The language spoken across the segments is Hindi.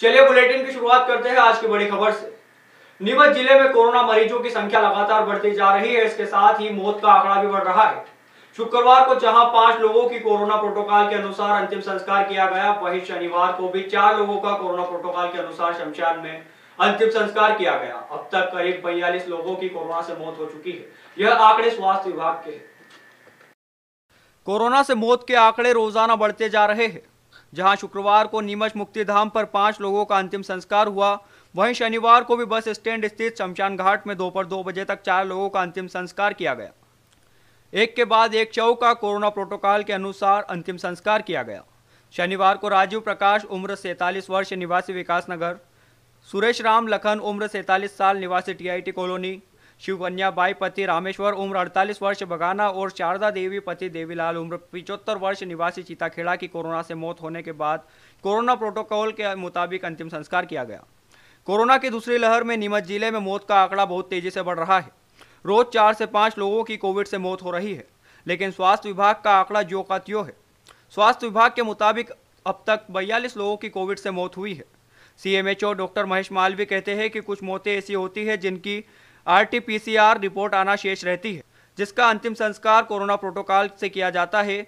चलिए बुलेटिन की शुरुआत करते हैं आज की बड़ी खबर से। नीमच ज़िले में कोरोना मरीजों की संख्या लगातार बढ़ती जा रही है, इसके साथ ही मौत का आंकड़ा भी बढ़ रहा है। शुक्रवार को जहाँ पाँच लोगों की कोरोना प्रोटोकॉल के अनुसार अंतिम संस्कार किया गया, वहीं शनिवार को भी चार लोगों का कोरोना प्रोटोकॉल के अनुसार शमशान में अंतिम संस्कार किया गया। अब तक करीब बयालीस लोगों की कोरोना से मौत हो चुकी है। यह आंकड़े स्वास्थ्य विभाग के कोरोना से मौत के आंकड़े रोज़ाना बढ़ते जा रहे हैं। जहाँ शुक्रवार को नीमच मुक्तिधाम पर पाँच लोगों का अंतिम संस्कार हुआ, वहीं शनिवार को भी बस स्टैंड स्थित शमशान घाट में दोपहर दो बजे तक चार लोगों का अंतिम संस्कार किया गया। एक के बाद एक चौ का कोरोना प्रोटोकॉल के अनुसार अंतिम संस्कार किया गया। शनिवार को राजीव प्रकाश, उम्र सैतालीस वर्ष, निवासी विकास नगर, सुरेश राम लखन, उम्र सैतालीस साल, निवासी टीआईटी कॉलोनी शिवकन्या बाई पति रामेश्वर उम्र 48 वर्ष, बगाना और शारदा देवी पति देवीलाल उम्र पिचहत्तर वर्ष, निवासी चीताखेड़ा की कोरोना से मौत होने के बाद कोरोना प्रोटोकॉल के मुताबिक अंतिम संस्कार किया गया। कोरोना की दूसरी लहर में नीमच ज़िले में मौत का आंकड़ा बहुत तेज़ी से बढ़ रहा है। रोज चार से पाँच लोगों की कोविड से मौत हो रही है, लेकिन स्वास्थ्य विभाग का आंकड़ा जो का त्यों है। स्वास्थ्य विभाग के मुताबिक अब तक बयालीस लोगों की कोविड से मौत हुई है। सीएमएचओ डॉक्टर महेश मालवी कहते हैं कि कुछ मौतें ऐसी होती है जिनकी आरटीपीसीआर रिपोर्ट आना शेष रहती है जिसका अंतिम संस्कार कोरोना प्रोटोकॉल से किया जाता है।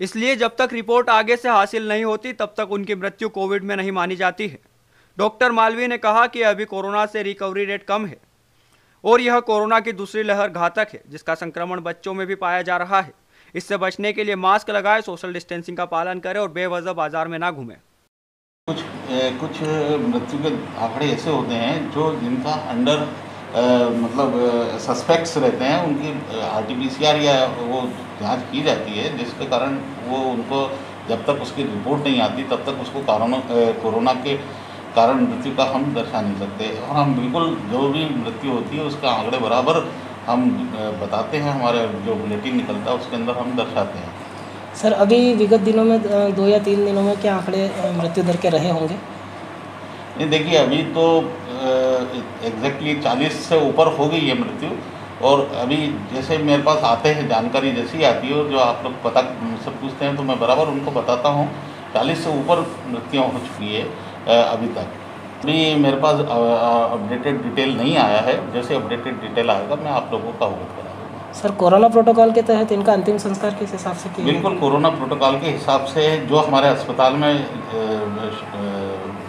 इसलिए जब तक रिपोर्ट आगे से हासिल नहीं होती तब तक उनकी मृत्यु कोविड में नहीं मानी जाती है। डॉक्टर मालवीय ने कहा कि अभी कोरोना से रिकवरी रेट कम है और यह कोरोना की दूसरी लहर घातक है जिसका संक्रमण बच्चों में भी पाया जा रहा है। इससे बचने के लिए मास्क लगाए सोशल डिस्टेंसिंग का पालन करें और बेवजह बाज़ार में ना घूमें। कुछ ए, कुछ मृत्यु के आंकड़े ऐसे होते हैं जो जिनका अंडर अ, मतलब सस्पेक्ट्स रहते हैं उनकी R T P C R या वो जाँच की जाती है जिसके कारण वो उनको जब तक उसकी रिपोर्ट नहीं आती तब तक उसको कारण कोरोना के कारण मृत्यु का हम दर्शा नहीं सकते। और हम बिल्कुल जो भी मृत्यु होती है उसका आंकड़े बराबर हम बताते हैं हमारे जो बुलेटिन निकलता है उसके अंदर हम दर्शाते हैं। सर अभी विगत दिनों में दो या तीन दिनों में क्या आंकड़े मृत्यु दर के रहे होंगे? नहीं देखिए अभी तो एग्जैक्टली चालीस से ऊपर हो गई है मृत्यु। और अभी जैसे मेरे पास आते हैं जानकारी जैसी आती है और जो आप लोग पता मुझसे पूछते हैं तो मैं बराबर उनको बताता हूँ। चालीस से ऊपर मृत्यु हो चुकी है अभी तक। अभी मेरे पास अपडेटेड डिटेल नहीं आया है। जैसे अपडेटेड डिटेल आएगा मैं आप लोगों का अवगत करा सर कोरोना प्रोटोकॉल के तहत इनका अंतिम संस्कार किस हिसाब से किया बिल्कुल कोरोना प्रोटोकॉल के हिसाब से जो हमारे अस्पताल में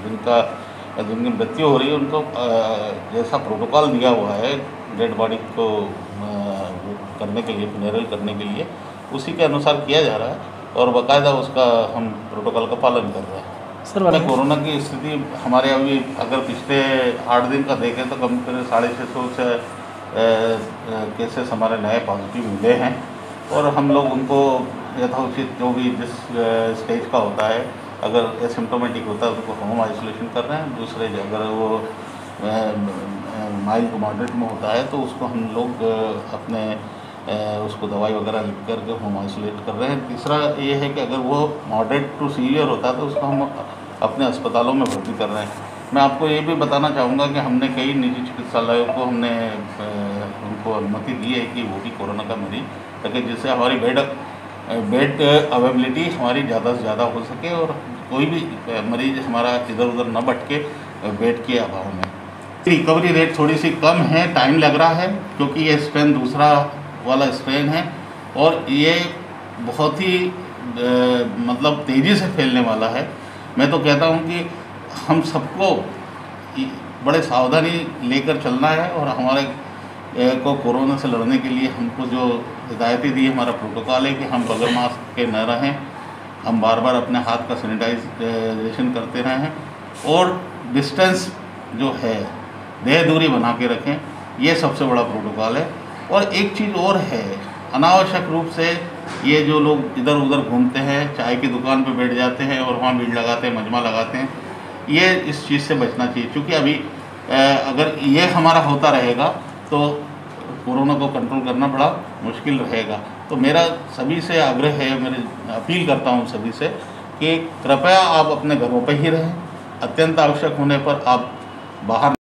जिनका जिनकी मृत्यु हो रही है उनको जैसा प्रोटोकॉल दिया हुआ है डेड बॉडी को करने के लिए फिनरल करने के लिए उसी के अनुसार किया जा रहा है और बाकायदा उसका हम प्रोटोकॉल का पालन कर रहे हैं। सर मैं कोरोना की स्थिति हमारे अभी अगर पिछले आठ दिन का देखें तो कम करीब साढ़े छः सौ से केसेस हमारे नए पॉजिटिव मिले हैं और हम लोग उनको यथोचित जो भी जिस स्टेज का होता है अगर एसिम्टोमेटिक होता है तो उसको होम आइसोलेशन कर रहे हैं। दूसरे अगर वो माइल्ड मॉडरेट में होता है तो उसको हम लोग अपने उसको दवाई वगैरह लिख करके होम आइसोलेट कर रहे हैं। तीसरा ये है कि अगर वो मॉडरेट टू सीवियर होता है तो उसको हम अपने अस्पतालों में भर्ती कर रहे हैं। मैं आपको ये भी बताना चाहूँगा कि हमने कई निजी चिकित्सालयों को हमने उनको अनुमति दी है कि वो भी कोरोना का मरीज़, ताकि जिससे हमारी बेड बेड अवेलेबिलिटी हमारी ज़्यादा से ज़्यादा हो सके और कोई भी मरीज़ हमारा इधर उधर न भटके बेड के अभाव में। रिकवरी रेट थोड़ी सी कम है, टाइम लग रहा है, क्योंकि ये स्ट्रेन दूसरा वाला स्ट्रेन है और ये बहुत ही मतलब तेज़ी से फैलने वाला है। मैं तो कहता हूँ कि हम सबको बड़े सावधानी लेकर चलना है और हमारे को कोरोना से लड़ने के लिए हमको जो हिदायतें दी हमारा प्रोटोकॉल है कि हम बगैर मास्क के न रहें। हम बार बार अपने हाथ का सैनिटाइजेशन करते रहें और डिस्टेंस जो है, देह दूरी बना के रखें, ये सबसे बड़ा प्रोटोकॉल है। और एक चीज़ और है, अनावश्यक रूप से ये जो लोग इधर उधर घूमते हैं, चाय की दुकान पर बैठ जाते हैं और वहाँ भीड़ लगाते हैं, मजमा लगाते हैं, ये इस चीज़ से बचना चाहिए। क्योंकि अभी अगर ये हमारा होता रहेगा तो कोरोना को कंट्रोल करना बड़ा मुश्किल रहेगा। तो मेरा सभी से आग्रह है, मेरे अपील करता हूँ सभी से कि कृपया आप अपने घरों पर ही रहें। अत्यंत आवश्यक होने पर आप बाहर